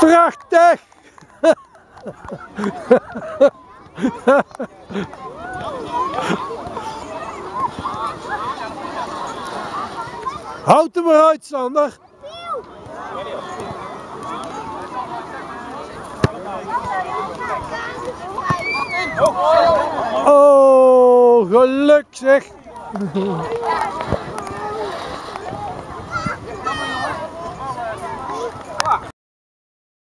Prachtig! Houd hem eruit, Sander. Oh, geluk zeg.